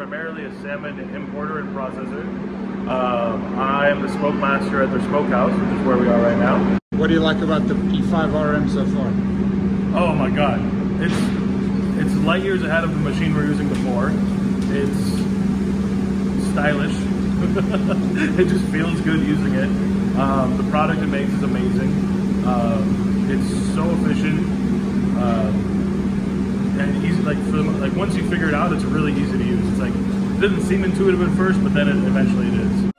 primarily a salmon importer and processor. Um, I am the smoke master at their smokehouse, which is where we are right now. What do you like about the P5 RM so far? Oh my god, it's it's light years ahead of the machine we're using before. It's stylish. it just feels good using it. Um, the product it makes is amazing. like for the, like once you figure it out, it's really easy to use. It's like it doesn't seem intuitive at first, but then it, eventually it is.